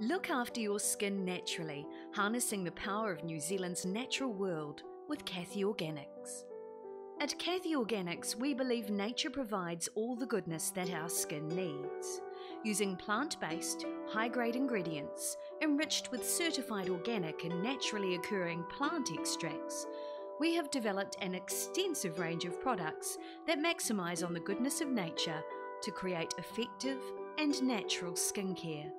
Look after your skin naturally, harnessing the power of New Zealand's natural world with Caithy Organics. At Caithy Organics, we believe nature provides all the goodness that our skin needs. Using plant based, high grade ingredients, enriched with certified organic and naturally occurring plant extracts, we have developed an extensive range of products that maximise on the goodness of nature to create effective and natural skincare.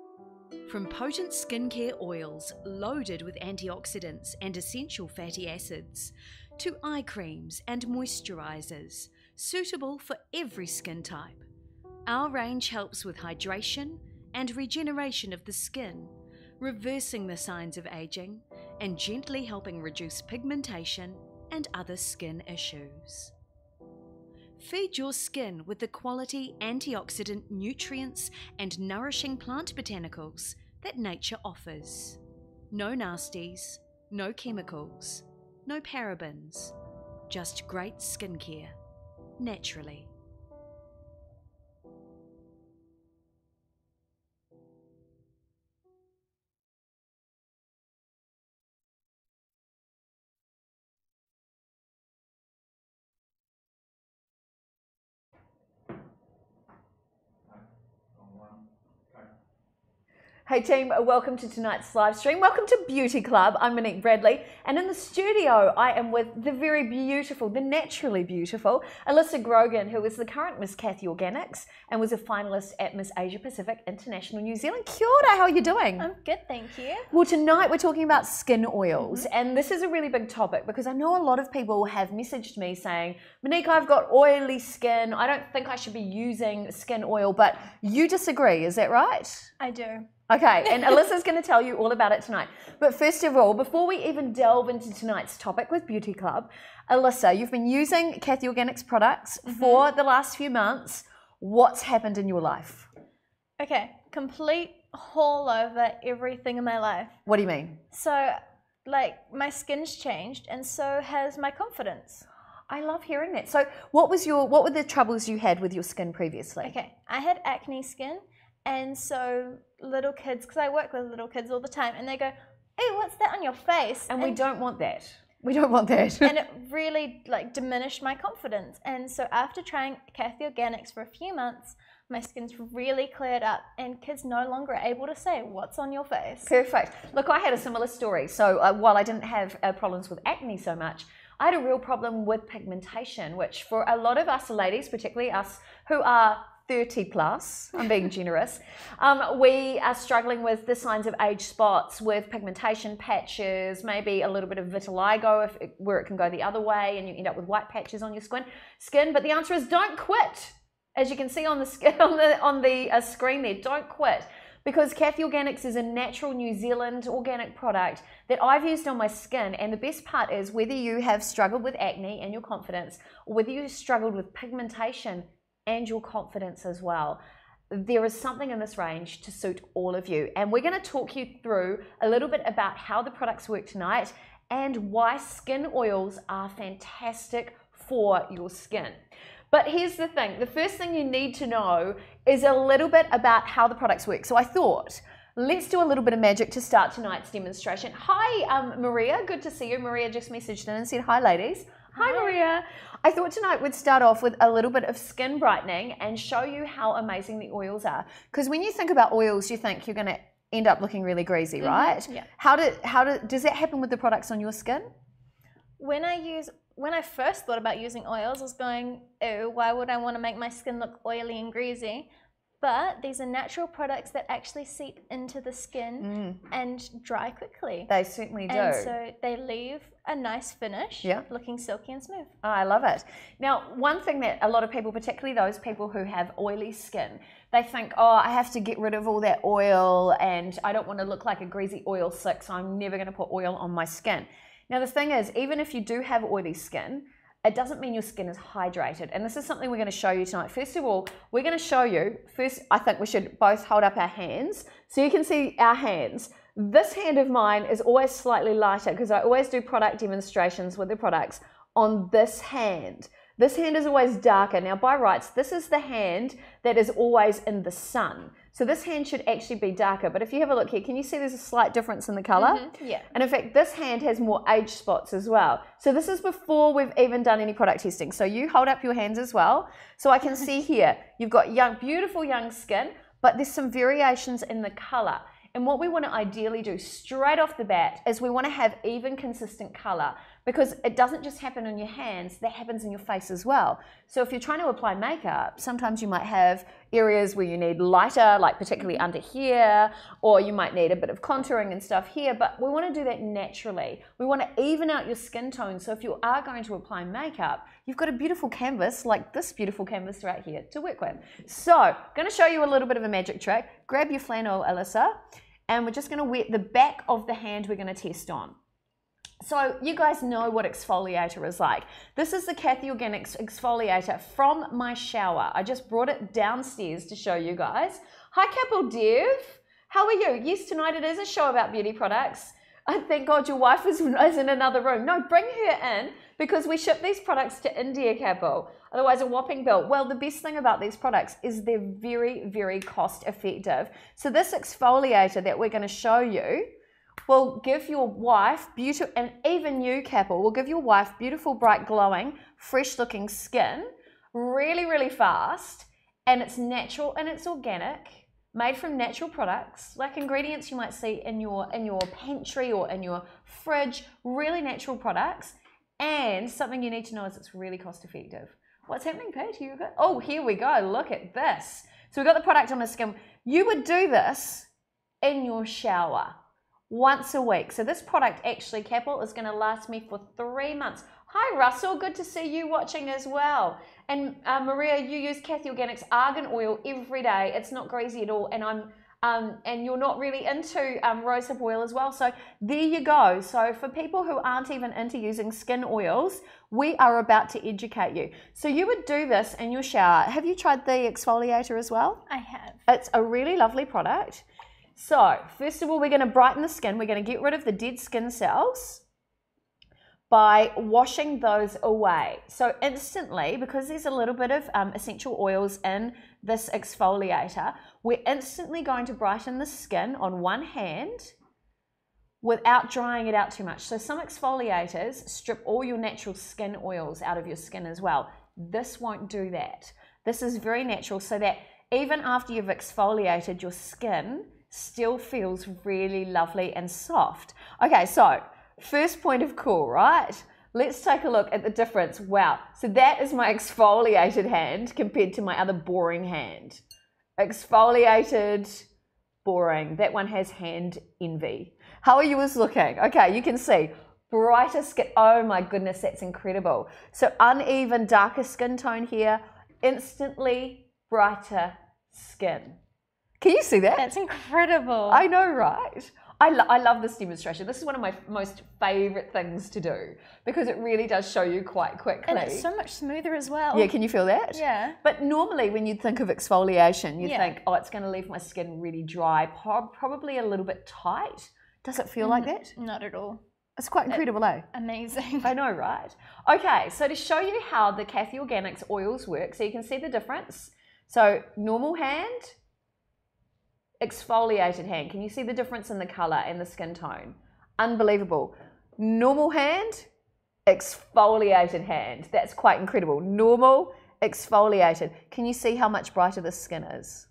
From potent skincare oils loaded with antioxidants and essential fatty acids, to eye creams and moisturizers suitable for every skin type, our range helps with hydration and regeneration of the skin, reversing the signs of aging and gently helping reduce pigmentation and other skin issues. Feed your skin with the quality antioxidant nutrients and nourishing plant botanicals that nature offers. No nasties, no chemicals, no parabens, just great skincare, naturally. Hey team, welcome to tonight's live stream. Welcome to Beauty Club. I'm Monique Bradley, and in the studio, I am with the very beautiful, the naturally beautiful Alyssa Grogan, who is the current Miss Caithy Organics and was a finalist at Miss Asia Pacific International New Zealand. Kia ora, how are you doing? I'm good, thank you. Well, tonight we're talking about skin oils, mm-hmm. and this is a really big topic because I know a lot of people have messaged me saying, Monique, I've got oily skin. I don't think I should be using skin oil, but you disagree, is that right? I do. Okay, and Alyssa's going to tell you all about it tonight. But first of all, before we even delve into tonight's topic with Beauty Club, Alyssa, you've been using Caithy Organics products mm-hmm. for the last few months. What's happened in your life? Okay, complete haul over everything in my life. What do you mean? So, like, my skin's changed, and so has my confidence. I love hearing that. So, what was your what were the troubles you had with your skin previously? Okay, I had acne skin and so little kids, because I work with little kids all the time, and they go, "Hey, what's that on your face?" And, and we don't want that. We don't want that. and it really like diminished my confidence. And so after trying Caithy Organics for a few months, my skin's really cleared up and kids no longer are able to say what's on your face. Perfect. Look, I had a similar story. So uh, while I didn't have uh, problems with acne so much, I had a real problem with pigmentation, which for a lot of us ladies, particularly us who are 30 plus, I'm being generous, um, we are struggling with the signs of age spots with pigmentation patches, maybe a little bit of vitiligo if it, where it can go the other way and you end up with white patches on your skin. Skin, but the answer is don't quit. As you can see on the on the on the uh, screen there, don't quit because Caithy Organics is a natural New Zealand organic product that I've used on my skin. And the best part is whether you have struggled with acne and your confidence, or whether you struggled with pigmentation and your confidence as well. There is something in this range to suit all of you. And we're going to talk you through a little bit about how the products work tonight and why skin oils are fantastic for your skin. But here's the thing the first thing you need to know is a little bit about how the products work. So I thought, let's do a little bit of magic to start tonight's demonstration. Hi, um, Maria. Good to see you. Maria just messaged in and said, Hi, ladies. Hi, Maria. I thought tonight we'd start off with a little bit of skin brightening and show you how amazing the oils are. Because when you think about oils, you think you're going to end up looking really greasy, mm-hmm. right? Yeah. How do how do does that happen with the products on your skin? When I use when I first thought about using oils, I was going, "Oh, why would I want to make my skin look oily and greasy?" But these are natural products that actually seep into the skin mm. and dry quickly. They certainly do. And so they leave a nice finish, yeah. looking silky and smooth. Oh, I love it. Now, one thing that a lot of people, particularly those people who have oily skin, they think, oh, I have to get rid of all that oil and I don't want to look like a greasy oil slick, so I'm never going to put oil on my skin. Now, the thing is, even if you do have oily skin, it doesn't mean your skin is hydrated. And this is something we're going to show you tonight. First of all, we're going to show you, first, I think we should both hold up our hands so you can see our hands. This hand of mine is always slightly lighter because I always do product demonstrations with the products on this hand. This hand is always darker. Now, by rights, this is the hand that is always in the sun. So this hand should actually be darker. But if you have a look here, can you see there's a slight difference in the color? Mm-hmm. Yeah. And in fact, this hand has more age spots as well. So this is before we've even done any product testing. So you hold up your hands as well. So I can see here, you've got young, beautiful young skin, but there's some variations in the color. And what we want to ideally do straight off the bat is we want to have even consistent color because it doesn't just happen on your hands, that happens in your face as well. So if you're trying to apply makeup, sometimes you might have areas where you need lighter, like particularly Mm-hmm. under here, or you might need a bit of contouring and stuff here, but we want to do that naturally. We want to even out your skin tone. So if you are going to apply makeup, you've got a beautiful canvas like this beautiful canvas right here to work with. So I'm going to show you a little bit of a magic trick. Grab your flannel, Alyssa, and we're just going to wet the back of the hand we're going to test on. So you guys know what exfoliator is like. This is the Caithy Organics exfoliator from my shower. I just brought it downstairs to show you guys. Hi Capel Dev, how are you? Yes, tonight it is a show about beauty products. I thank God your wife is, is in another room. No, bring her in because we ship these products to India, Capel. Otherwise, a whopping bill. Well, the best thing about these products is they're very, very cost effective. So this exfoliator that we're going to show you will give your wife beautiful, and even you, Capel, will give your wife beautiful, bright, glowing, fresh looking skin really, really fast. And it's natural and it's organic, made from natural products, like ingredients you might see in your in your pantry or in your fridge, really natural products. And something you need to know is it's really cost effective. What's happening, Pete? You oh, here we go. Look at this. So we've got the product on the skin. You would do this in your shower once a week. So this product actually, Capel, is going to last me for three months. Hi, Russell. Good to see you watching as well. And uh, Maria, you use Caithy Organics argan oil every day. It's not greasy at all, and I'm um, and you're not really into um, rosehip oil as well. So there you go. So for people who aren't even into using skin oils, we are about to educate you. So you would do this in your shower. Have you tried the exfoliator as well? I have. It's a really lovely product. So, first of all, we're going to brighten the skin. We're going to get rid of the dead skin cells by washing those away. So, instantly, because there's a little bit of um, essential oils in this exfoliator, we're instantly going to brighten the skin on one hand without drying it out too much. So, some exfoliators strip all your natural skin oils out of your skin as well. This won't do that. This is very natural, so that even after you've exfoliated, your skin still feels really lovely and soft. Okay, so first point of call, right? Let's take a look at the difference. Wow. So that is my exfoliated hand compared to my other boring hand. Exfoliated, boring. That one has hand envy. How are yours looking? Okay, you can see brighter skin. Oh my goodness, that's incredible. So uneven, darker skin tone here, instantly brighter skin. Can you see that? That's incredible. I know, right? I, lo- I love this demonstration. This is one of my most favorite things to do because it really does show you quite quickly. and it's so much smoother as well. yeah, can you feel that? Yeah. But normally, when you think of exfoliation, you Yeah. think, oh, it's going to leave my skin really dry, prob- probably a little bit tight. Does it feel like that? Not at all. It's quite incredible, eh? Amazing. I know, right? Okay, so to show you how the Caithy Organics oils work, so you can see the difference. So normal hand, exfoliated hand. Can you see the difference in the color and the skin tone? Unbelievable. Normal hand, exfoliated hand. That's quite incredible. Normal, exfoliated. Can you see how much brighter the skin is?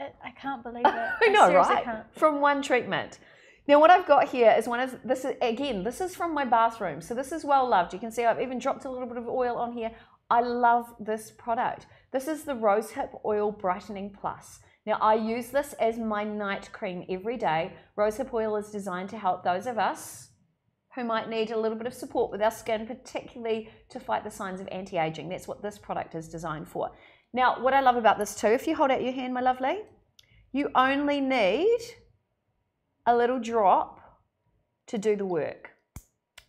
Uh, I can't believe it. I know, right? Can't. From one treatment. Now, what I've got here is one of this is again. This is from my bathroom, so this is well loved. You can see I've even dropped a little bit of oil on here. I love this product. This is the Rosehip Oil Brightening Plus. Now, I use this as my night cream every day. Rosehip oil is designed to help those of us who might need a little bit of support with our skin, particularly to fight the signs of anti aging. That's what this product is designed for. Now, what I love about this too, if you hold out your hand, my lovely, you only need a little drop to do the work.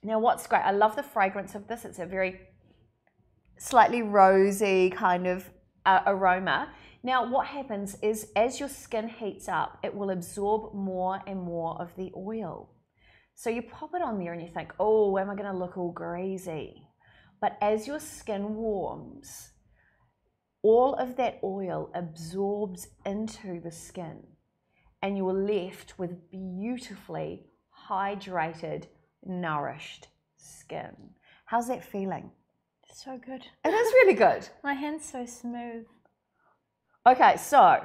Now, what's great, I love the fragrance of this. It's a very slightly rosy kind of uh, aroma. Now, what happens is as your skin heats up, it will absorb more and more of the oil. So you pop it on there and you think, oh, am I going to look all greasy? But as your skin warms, all of that oil absorbs into the skin, and you're left with beautifully hydrated, nourished skin. How's that feeling? So good. It is really good. My hand's so smooth. Okay, so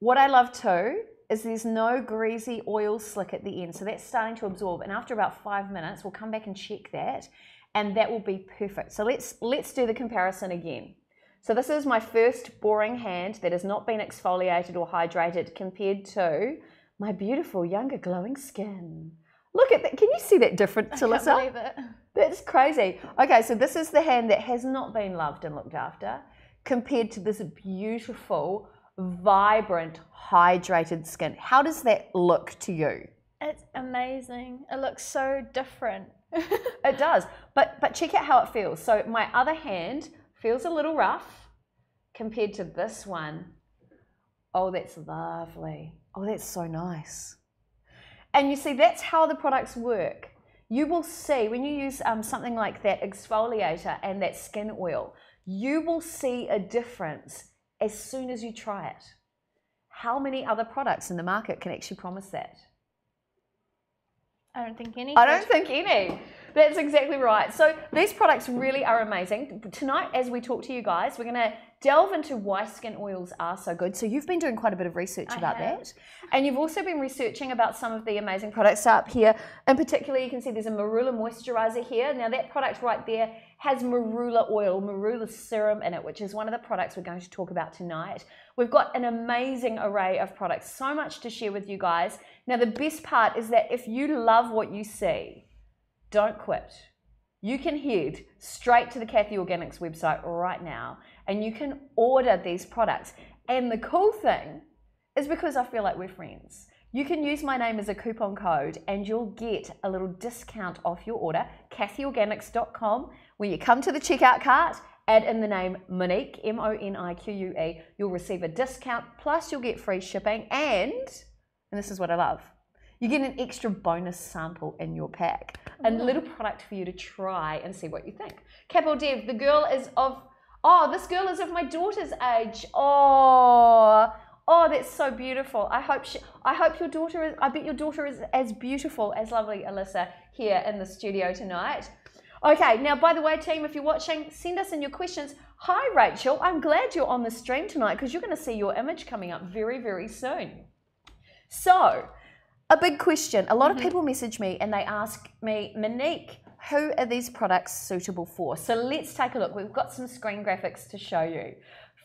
what I love too is there's no greasy oil slick at the end. So that's starting to absorb. And after about five minutes, we'll come back and check that. And that will be perfect. So let's let's do the comparison again. So this is my first boring hand that has not been exfoliated or hydrated compared to my beautiful younger glowing skin. Look at that. Can you see that difference, I can't Alyssa? believe it. That's crazy. Okay, so this is the hand that has not been loved and looked after compared to this beautiful, vibrant, hydrated skin. How does that look to you? It's amazing. It looks so different. It does. But but check out how it feels. So my other hand feels a little rough compared to this one. Oh, that's lovely. Oh, that's so nice. And you see, that's how the products work. You will see when you use um, something like that exfoliator and that skin oil, you will see a difference as soon as you try it. How many other products in the market can actually promise that? I don't think any. I don't think any. That's exactly right. So these products really are amazing. Tonight, as we talk to you guys, we're going to delve into why skin oils are so good. So you've been doing quite a bit of research I about have. that. And you've also been researching about some of the amazing products up here. In particular, you can see there's a Marula moisturizer here. Now that product right there has Marula oil, Marula serum in it, which is one of the products we're going to talk about tonight. We've got an amazing array of products, so much to share with you guys. Now the best part is that if you love what you see, don't quit. You can head straight to the Caithy Organics website right now and you can order these products. And the cool thing is because I feel like we're friends. You can use my name as a coupon code and you'll get a little discount off your order, caithyorganics.com. When you come to the checkout cart, add in the name Monique, M O N I Q U E. You'll receive a discount, plus you'll get free shipping. And, and this is what I love, you get an extra bonus sample in your pack. A little product for you to try and see what you think. Capo Dev, the girl is of, oh, this girl is of my daughter's age. Oh, oh, that's so beautiful. I hope she, I hope your daughter is, I bet your daughter is as beautiful as lovely Alyssa here in the studio tonight. Okay, now by the way, team, if you're watching, send us in your questions. Hi, Rachel. I'm glad you're on the stream tonight because you're going to see your image coming up very, very soon. So, a big question. A lot of mm-hmm. people message me and they ask me, Monique, who are these products suitable for? So let's take a look. We've got some screen graphics to show you.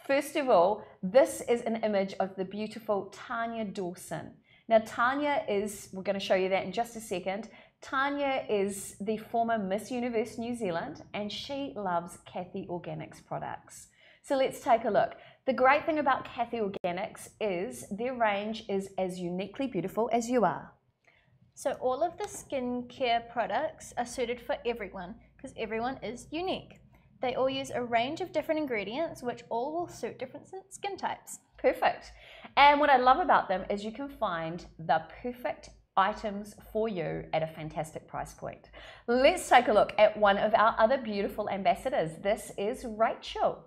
First of all, this is an image of the beautiful Tanya Dawson. Now, Tanya is, we're going to show you that in just a second. Tanya is the former Miss Universe New Zealand and she loves Caithy Organics products. So let's take a look. The great thing about Caithy Organics is their range is as uniquely beautiful as you are. So all of the skincare products are suited for everyone because everyone is unique. They all use a range of different ingredients which all will suit different skin types. Perfect. And what I love about them is you can find the perfect items for you at a fantastic price point. Let's take a look at one of our other beautiful ambassadors. This is Rachel.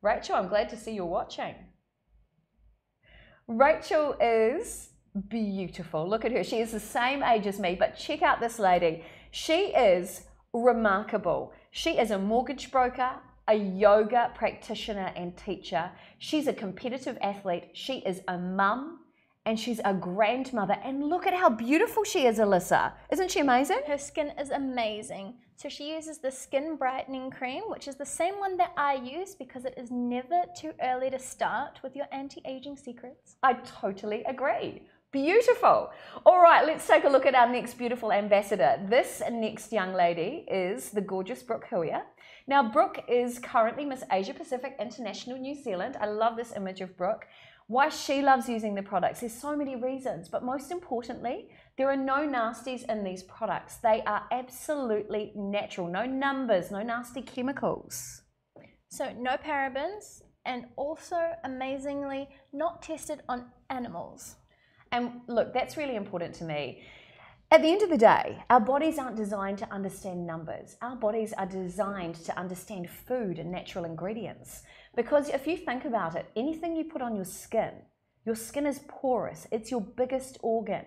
Rachel, I'm glad to see you're watching. Rachel is beautiful. Look at her. She is the same age as me, but check out this lady. She is remarkable. She is a mortgage broker, a yoga practitioner and teacher. She's a competitive athlete. She is a mum and she's a grandmother. And look at how beautiful she is, Alyssa. Isn't she amazing? Her skin is amazing. So she uses the skin brightening cream, which is the same one that I use because it is never too early to start with your anti-aging secrets. I totally agree. Beautiful. All right, let's take a look at our next beautiful ambassador. This next young lady is the gorgeous Brooke Huia. Now, Brooke is currently Miss Asia Pacific International New Zealand. I love this image of Brooke. Why she loves using the products, there's so many reasons, but most importantly, there are no nasties in these products. They are absolutely natural, no numbers, no nasty chemicals. So no parabens and also amazingly not tested on animals. And look, that's really important to me. At the end of the day, our bodies aren't designed to understand numbers. Our bodies are designed to understand food and natural ingredients. Because if you think about it, anything you put on your skin, your skin is porous, it's your biggest organ.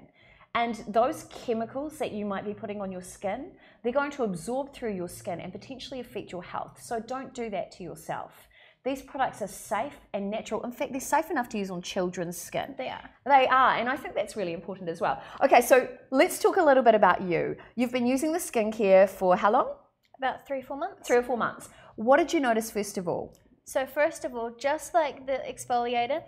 And those chemicals that you might be putting on your skin, they're going to absorb through your skin and potentially affect your health. So don't do that to yourself. These products are safe and natural. In fact, they're safe enough to use on children's skin. They are. They are, and I think that's really important as well. Okay, so let's talk a little bit about you. You've been using the skincare for how long? About three, four months. Three or four months. What did you notice first of all? So first of all, just like the exfoliator,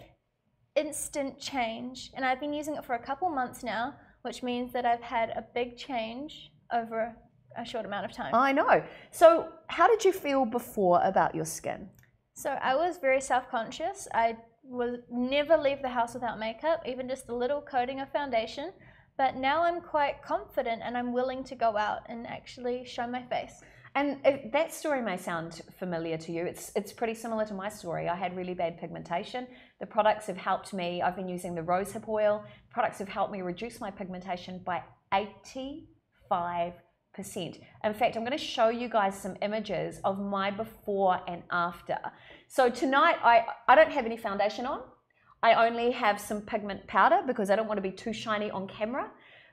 instant change. And I've been using it for a couple months now, which means that I've had a big change over a short amount of time. I know. So, how did you feel before about your skin? So I was very self-conscious. I would never leave the house without makeup, even just a little coating of foundation. But now I'm quite confident and I'm willing to go out and actually show my face. And that story may sound familiar to you. It's it's pretty similar to my story. I had really bad pigmentation. The products have helped me. I've been using the rosehip oil. Products have helped me reduce my pigmentation by 85 percent. In fact, I'm going to show you guys some images of my before and after. So tonight, I, I don't have any foundation on. I only have some pigment powder because I don't want to be too shiny on camera.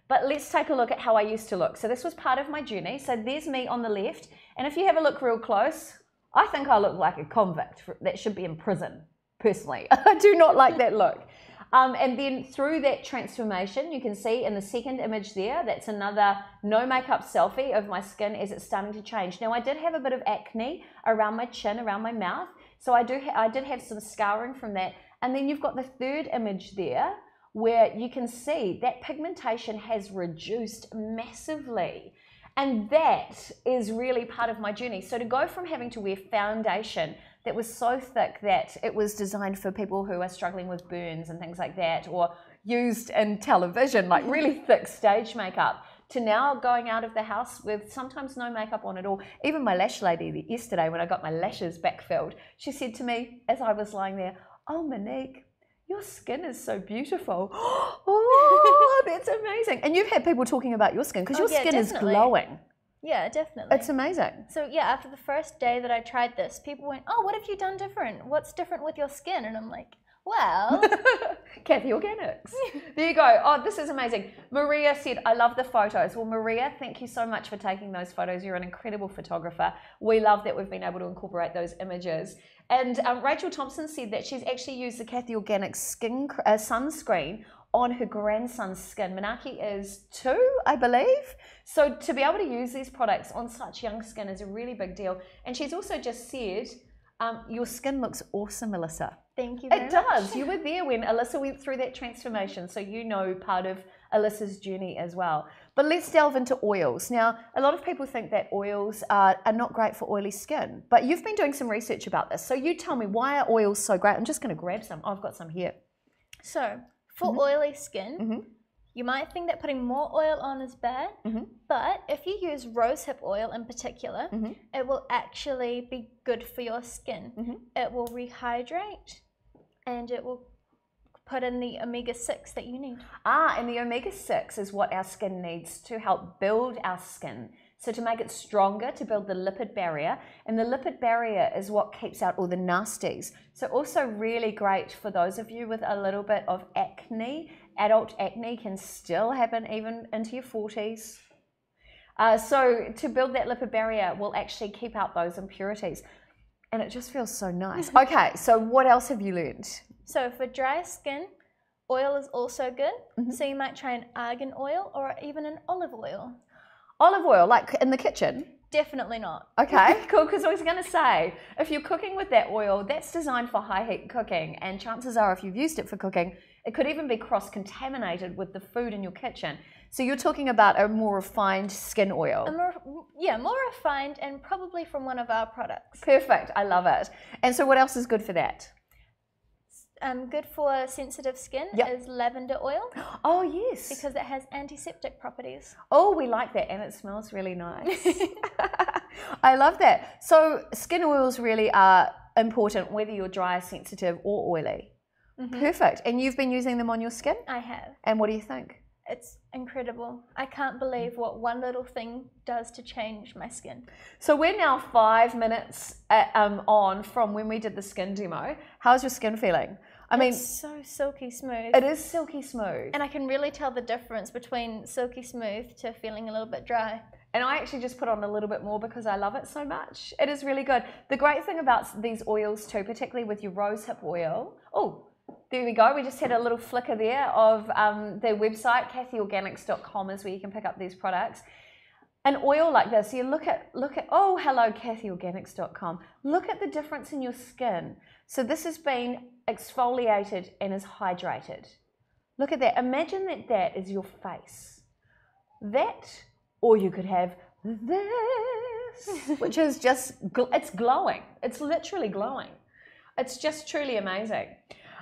But let's take a look at how I used to look. So this was part of my journey. So there's me on the left. And if you have a look real close, I think I look like a convict that should be in prison, personally. I do not like that look. Um, and then through that transformation, you can see in the second image there, that's another no makeup selfie of my skin as it's starting to change. Now I did have a bit of acne around my chin, around my mouth. So I do, I did have some scouring from that. And then you've got the third image there where you can see that pigmentation has reduced massively. And that is really part of my journey. So to go from having to wear foundation that was so thick that it was designed for people who are struggling with burns and things like that, or used in television, like mm-hmm. really thick stage makeup, to now going out of the house with sometimes no makeup on at all. Even my lash lady yesterday, when I got my lashes back filled, she said to me as I was lying there, Oh, Monique, your skin is so beautiful. oh, that's amazing. And you've had people talking about your skin because Oh, your yeah, skin definitely. is glowing. Yeah, definitely. It's amazing. so yeah, after the first day that I tried this, people went, "Oh, what have you done different? What's different with your skin?" And I'm like, "Well, Caithy Organics. there you go. Oh, this is amazing. Maria said, I love the photos. Well, Maria, thank you so much for taking those photos. You're an incredible photographer. We love that we've been able to incorporate those images. And um, Rachel Thompson said that she's actually used the Caithy Organics skin uh, sunscreen on her grandson's skin. Manaki is two, I believe. So to be able to use these products on such young skin is a really big deal. And she's also just said, um, your skin looks awesome, Alyssa. thank you very It much." does. You were there when Alyssa went through that transformation, so you know part of Alyssa's journey as well. But let's delve into oils. Now, a lot of people think that oils are, are not great for oily skin, but you've been doing some research about this. So you tell me, why are oils so great? I'm just going to grab some. I've got some here. So for Mm-hmm. oily skin, you might think that putting more oil on is bad, Mhm. but if you use rosehip oil in particular, Mhm. it will actually be good for your skin. Mhm. It will rehydrate, and it will put in the omega six that you need. Ah, and the omega 6 is what our skin needs to help build our skin. So, to make it stronger, to build the lipid barrier. And the lipid barrier is what keeps out all the nasties. So, also really great for those of you with a little bit of acne. Adult acne can still happen even into your 40s. Uh, so, to build that lipid barrier will actually keep out those impurities. And it just feels so nice. Okay, so what else have you learned? So for dry skin, oil is also good. Mm-hmm. So you might try an argan oil or even an olive oil. Olive oil, like in the kitchen. Definitely not. Okay, cool. Because I was going to say, if you're cooking with that oil, that's designed for high heat cooking, and chances are, if you've used it for cooking, it could even be cross contaminated with the food in your kitchen. So you're talking about a more refined skin oil. More, yeah, more refined and probably from one of our products. Perfect. I love it. And so, what else is good for that? Um, good for sensitive skin Yep. is lavender oil Oh yes. because it has antiseptic properties. oh, we like that, and it smells really nice. I love that. So skin oils really are important, whether you're dry, sensitive, or oily. Perfect. And you've been using them on your skin. I have. And what do you think? it's incredible. I can't believe what one little thing does to change my skin. So we're now five minutes at, um, on from when we did the skin demo. How's your skin feeling? I mean, it's so silky smooth. it is silky smooth. and I can really tell the difference between silky smooth to feeling a little bit dry. And I actually just put on a little bit more because I love it so much. It is really good. The great thing about these oils too, particularly with your rosehip oil. Oh, there we go. We just had a little flicker there of um, their website, caithyorganics.com is where you can pick up these products. An oil like this, you look at look at oh hello caithyorganics.com. Look at the difference in your skin. So this has been exfoliated and is hydrated. Look at that. Imagine that that is your face. That or you could have this, which is just, it's glowing. It's literally glowing. It's just truly amazing.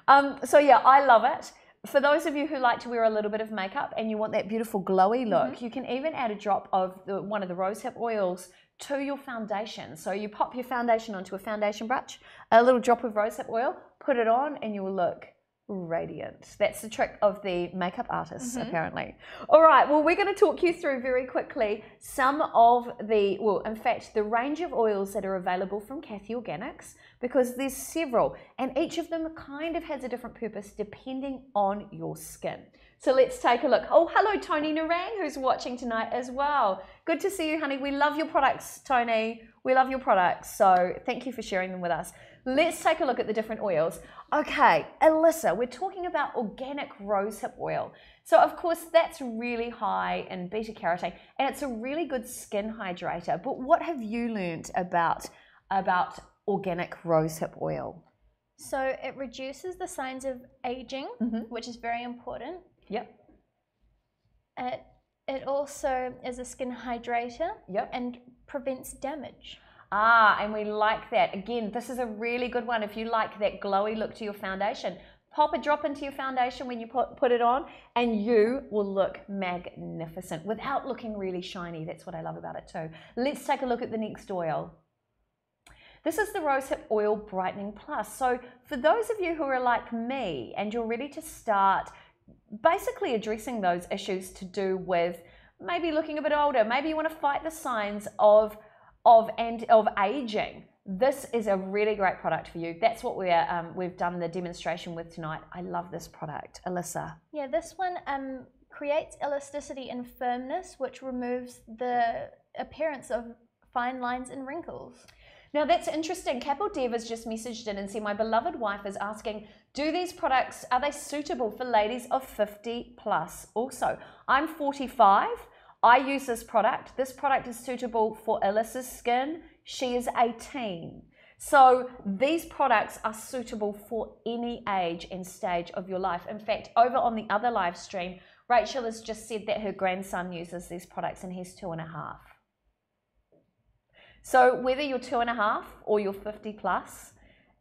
Um, so, yeah, I love it. For those of you who like to wear a little bit of makeup and you want that beautiful glowy look, you can even add a drop of the, one of the rosehip oils to your foundation. So you pop your foundation onto a foundation brush, a little drop of rosehip oil, put it on, and you will look radiant. That's the trick of the makeup artists, mm-hmm. apparently. All right, well, we're going to talk you through very quickly some of the, well, in fact, the range of oils that are available from Caithy Organics because there's several, and each of them kind of has a different purpose depending on your skin. So let's take a look. Oh, hello, Tony Narang, who's watching tonight as well. Good to see you, honey. We love your products, Tony. We love your products. So thank you for sharing them with us. Let's take a look at the different oils. Okay, Alyssa, we're talking about organic rosehip oil. So, of course, that's really high in beta carotene and it's a really good skin hydrator. But what have you learned about, about organic rosehip oil? So it reduces the signs of aging, Mhm. which is very important. Yep, It, it also is a skin hydrator yep. and prevents damage. Ah, and we like that. Again, this is a really good one if you like that glowy look to your foundation. Pop a drop into your foundation when you put, put it on, and you will look magnificent without looking really shiny. That's what I love about it too. Let's take a look at the next oil. This is the Rosehip Oil Brightening Plus. So, for those of you who are like me and you're ready to start basically addressing those issues to do with maybe looking a bit older, maybe you want to fight the signs of of and of aging. This is a really great product for you. That's what we're um, we've done the demonstration with tonight. I love this product, Alyssa. Yeah, this one um, creates elasticity and firmness, which removes the appearance of fine lines and wrinkles. Now that's interesting. Capel Dev has just messaged in and said, My beloved wife is asking, do these products are they suitable for ladies of 50 plus? Also, I'm 45. I use this product. This product is suitable for Alyssa's skin. She is 18. So these products are suitable for any age and stage of your life. In fact, over on the other live stream, Rachel has just said that her grandson uses these products and he's two and a half. So whether you're two and a half or you're 50 plus,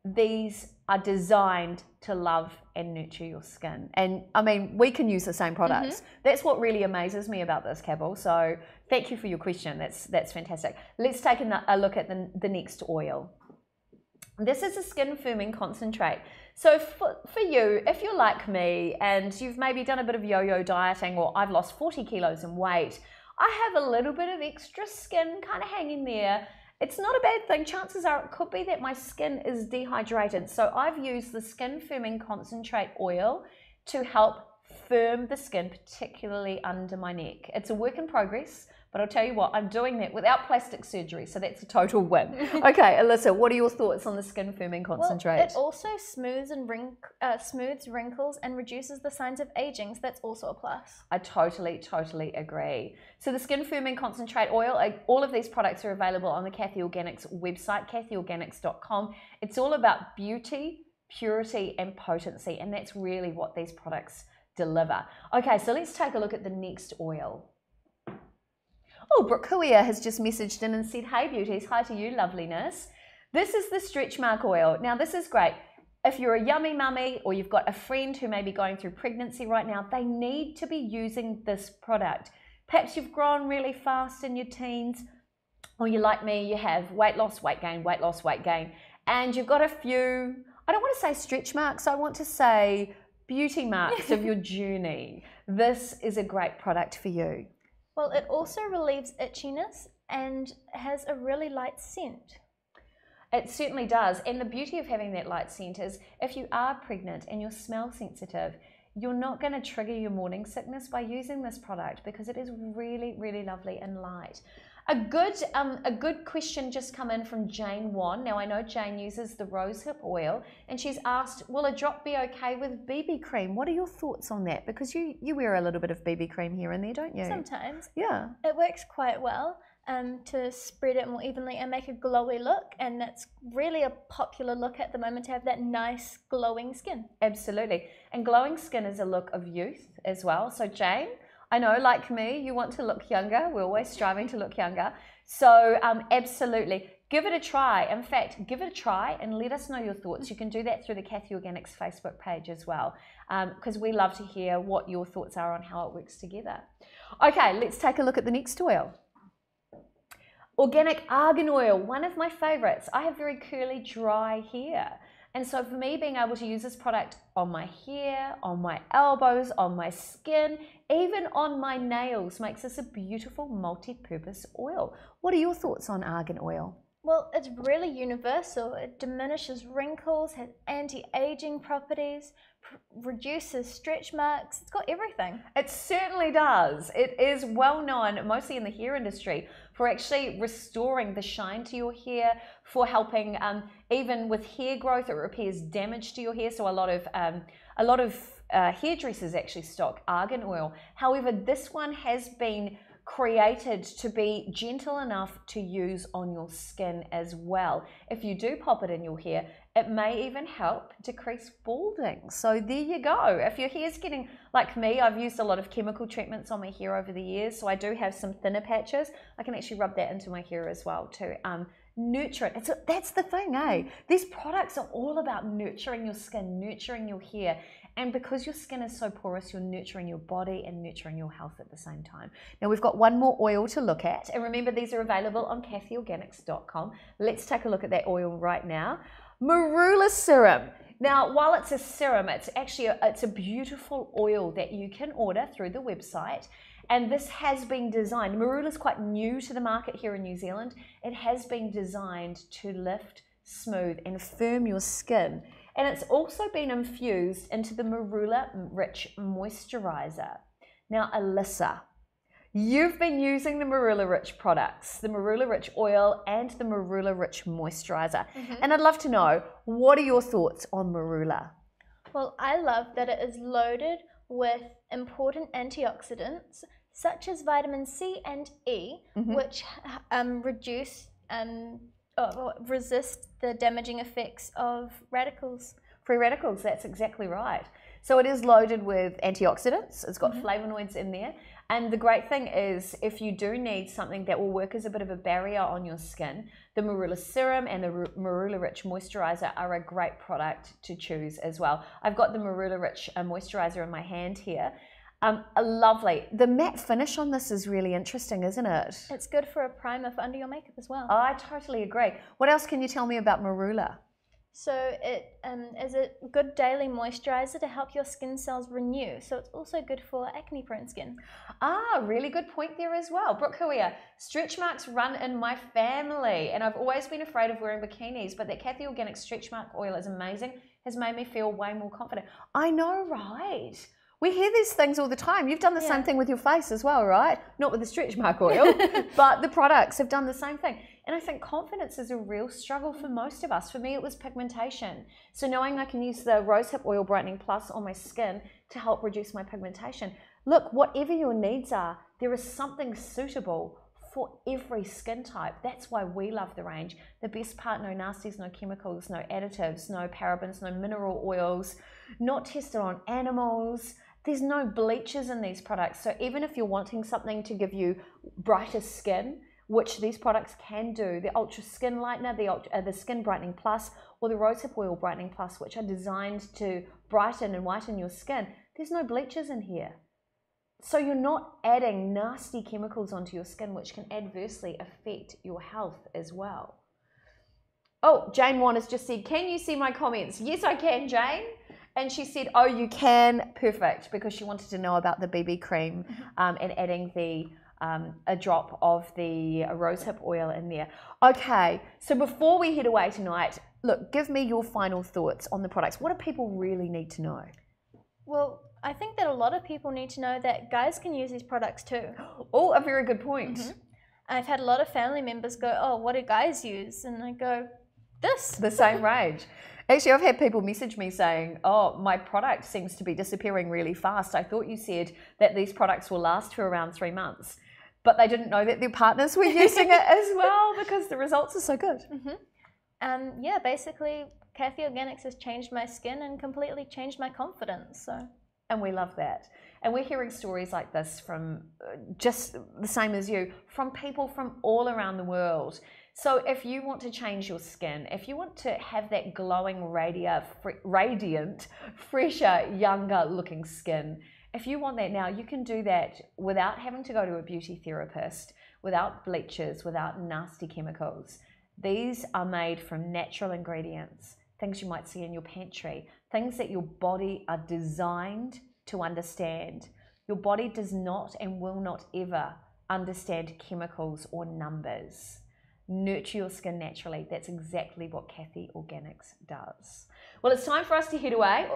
these are designed to love and nurture your skin. And I mean, we can use the same mm-hmm. products. That's what really amazes me about this, Cabell. So thank you for your question. That's that's fantastic. Let's take a, a look at the, the next oil. This is a skin firming concentrate. So for, for you, if you're like me and you've maybe done a bit of yo-yo dieting or I've lost 40 kilos in weight, I have a little bit of extra skin kind of hanging there. It's not a bad thing. Chances are it could be that my skin is dehydrated. So I've used the skin firming concentrate oil to help firm the skin, particularly under my neck. It's a work in progress, but I'll tell you what, I'm doing that without plastic surgery, so that's a total win. okay, Alyssa, what are your thoughts on the skin firming concentrate? Well, it also smooths and wrink, uh, smooths wrinkles and reduces the signs of aging. So that's also a plus. I totally, totally agree. So the skin firming concentrate oil, all of these products are available on the Caithy Organics website, caithyorganics.com. It's all about beauty, purity, and potency, and that's really what these products deliver. Okay, so let's take a look at the next oil. Oh, Brooke Huia has just messaged in and said, Hey beauties, hi to you, loveliness. This is the stretch mark oil. Now, this is great. If you're a yummy mummy or you've got a friend who may be going through pregnancy right now, they need to be using this product. Perhaps you've grown really fast in your teens, or you're like me, you have weight loss, weight gain, weight loss, weight gain, and you've got a few, I don't want to say stretch marks, I want to say beauty marks of your journey, this is a great product for you. Well, it also relieves itchiness and has a really light scent. It certainly does. And the beauty of having that light scent is if you are pregnant and you're smell sensitive, you're not going to trigger your morning sickness by using this product because it is really, really lovely and light. A good, um, a good question just come in from Jane Wan. Now I know Jane uses the rosehip oil, and she's asked, "Will a drop be okay with BB cream?" What are your thoughts on that? Because you you wear a little bit of BB cream here and there, don't you? Sometimes Yeah. it works quite well um, to spread it more evenly and make a glowy look, and that's really a popular look at the moment to have that nice glowing skin. Absolutely. And glowing skin is a look of youth as well. So, Jane, I know, like me, you want to look younger. We're always striving to look younger. So, um, absolutely. Give it a try. In fact, give it a try and let us know your thoughts. You can do that through the Caithy Organics Facebook page as well, because we love to hear what your thoughts are on how it works together. Okay, let's take a look at the next oil. Organic argan oil, one of my favorites. I have very curly, dry hair. And so for me, being able to use this product on my hair, on my elbows, on my skin, even on my nails makes this a beautiful multi-purpose oil. What are your thoughts on argan oil? Well, it's really universal. It diminishes wrinkles, has anti-aging properties, pr- reduces stretch marks. It's got everything. It certainly does. It is well known, mostly in the hair industry, for actually restoring the shine to your hair, for helping um, even with hair growth. It repairs damage to your hair. So a lot of um, a lot of uh, hairdressers actually stock argan oil. However, this one has been created to be gentle enough to use on your skin as well. If you do pop it in your hair, it may even help decrease balding. So there you go. If your hair's getting like me, I've used a lot of chemical treatments on my hair over the years, so I do have some thinner patches. I can actually rub that into my hair as well to um, nurture it. It's that's the thing, eh? These products are all about nurturing your skin, nurturing your hair. And because your skin is so porous, you're nurturing your body and nurturing your health at the same time. Now, we've got one more oil to look at. And remember, these are available on caithyorganics.com. Let's take a look at that oil right now. Marula serum. Now, while it's a serum, it's actually a, it's a beautiful oil that you can order through the website. And this has been designed. Marula is quite new to the market here in New Zealand. It has been designed to lift, smooth, and firm your skin. And it's also been infused into the Marula Rich Moisturizer. Now, Alyssa, you've been using the Marula Rich products, the Marula Rich oil and the Marula Rich Moisturizer. Mm-hmm. And I'd love to know, what are your thoughts on Marula? Well, I love that it is loaded with important antioxidants such as vitamin C and E, Mhm. which um, reduce um, well, resist the damaging effects of radicals. Free radicals, that's exactly right. So it is loaded with antioxidants, it's got flavonoids in there. And the great thing is, if you do need something that will work as a bit of a barrier on your skin, the Marula Serum and the Marula Rich Moisturizer are a great product to choose as well. I've got the Marula Rich uh, Moisturizer in my hand here. Um, lovely. The matte finish on this is really interesting, isn't it? It's good for a primer for under your makeup as well. I totally agree. What else can you tell me about Marula? So it um, is a good daily moisturizer to help your skin cells renew. So it's also good for acne-prone skin. Ah, really good point there as well. Brooke Huia, stretch marks run in my family, and I've always been afraid of wearing bikinis, but that Caithy Organic stretch mark oil is amazing, has made me feel way more confident. I know, right? We hear these things all the time. You've done the same thing with your face as well, right? Not with the stretch mark oil, but the products have done the same thing. And I think confidence is a real struggle for most of us. For me, it was pigmentation. So knowing I can use the Rosehip Oil Brightening Plus on my skin to help reduce my pigmentation. Look, whatever your needs are, there is something suitable for every skin type. That's why we love the range. The best part no nasties, no chemicals, no additives, no parabens, no mineral oils, not tested on animals. There's no bleaches in these products. So even if you're wanting something to give you brighter skin, which these products can do, the Ultra Skin Lightener, the, Ultra, uh, the Skin Brightening Plus, or the Rosehip Oil Brightening Plus, which are designed to brighten and whiten your skin, there's no bleaches in here. So you're not adding nasty chemicals onto your skin, which can adversely affect your health as well. Oh, Jane Wan has just said, Can you see my comments? Yes, I can, Jane. And she said, "Oh, you can, perfect," because she wanted to know about the BB cream Mm-hmm. um, and adding the um, a drop of the rosehip oil in there. Okay, so before we head away tonight, look, give me your final thoughts on the products. What do people really need to know? Well, I think that a lot of people need to know that guys can use these products too. Oh, a very good point. Mm-hmm. I've had a lot of family members go, "Oh, what do guys use?" And I go, "This." The same range. Actually, I've had people message me saying, "Oh, my product seems to be disappearing really fast. I thought you said that these products will last for around three months." But they didn't know that their partners were using it as well because the results are so good. Um, yeah, basically, Caithy Organics has changed my skin and completely changed my confidence. So And we love that. And we're hearing stories like this from uh, just the same as you, from people from all around the world. So if you want to change your skin, if you want to have that glowing, radia, fr- radiant, fresher, younger looking skin, if you want that now, you can do that without having to go to a beauty therapist, without bleachers, without nasty chemicals. These are made from natural ingredients, things you might see in your pantry, things that your body are designed to understand. Your body does not and will not ever understand chemicals or numbers. Nurture your skin naturally. That's exactly what Caithy Organics does. Well, it's time for us to head away.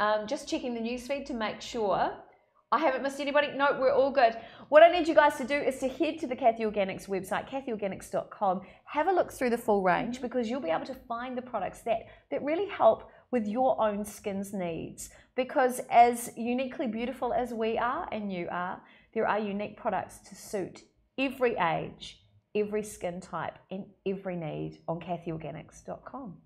Um, just checking the newsfeed to make sure I haven't missed anybody. No, we're all good. What I need you guys to do is to head to the Caithy Organics website, caithyorganics.com, have a look through the full range because you'll be able to find the products that, that really help with your own skin's needs. Because as uniquely beautiful as we are and you are, there are unique products to suit every age, every skin type, and every need on caithyorganics.com.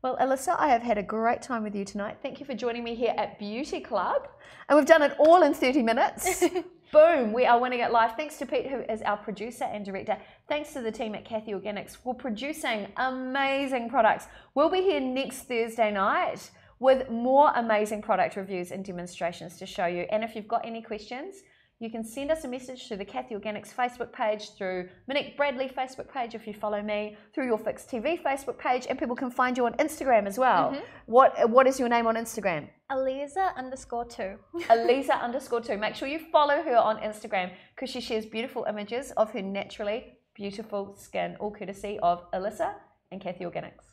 Well, Alyssa, I have had a great time with you tonight. Thank you for joining me here at Beauty Club. And we've done it all in 30 minutes. Boom, we are winning it live. Thanks to Pete, who is our producer and director. Thanks to the team at Caithy Organics for producing amazing products. We'll be here next Thursday night with more amazing product reviews and demonstrations to show you. And if you've got any questions, you can send us a message to the Caithy Organics Facebook page, through Monique Bradley Facebook page if you follow me, through Yourfix TV Facebook page, and people can find you on Instagram as well. Mm-hmm. What What is your name on Instagram? Aliza underscore two. Elisa underscore two. Make sure you follow her on Instagram because she shares beautiful images of her naturally beautiful skin, all courtesy of Alyssa and Caithy Organics.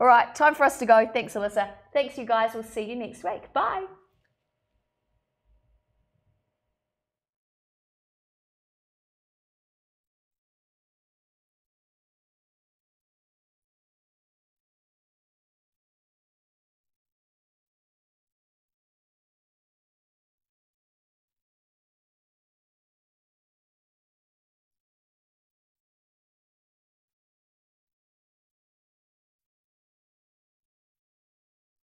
All right, time for us to go. Thanks, Alyssa. Thanks, you guys. We'll see you next week. Bye.